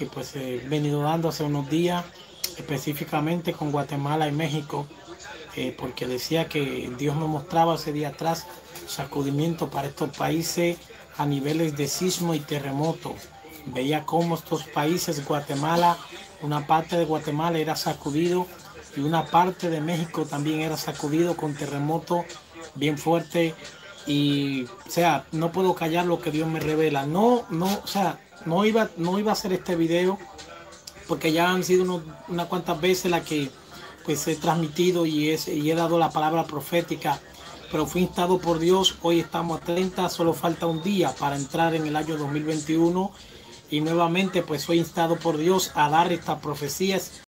que pues he venido dando hace unos días, específicamente con Guatemala y México, eh, porque decía que Dios me mostraba ese día atrás sacudimiento para estos países a niveles de sismo y terremoto. Veía cómo estos países, Guatemala, una parte de Guatemala era sacudido y una parte de México también era sacudido con terremoto bien fuerte y o sea no puedo callar lo que Dios me revela no no o sea no iba no iba a hacer este video porque ya han sido unas cuantas veces la que pues he transmitido y, es, y he dado la palabra profética pero fui instado por Dios hoy estamos a 30 solo falta un día para entrar en el año 2021 y nuevamente pues soy instado por Dios a dar estas profecías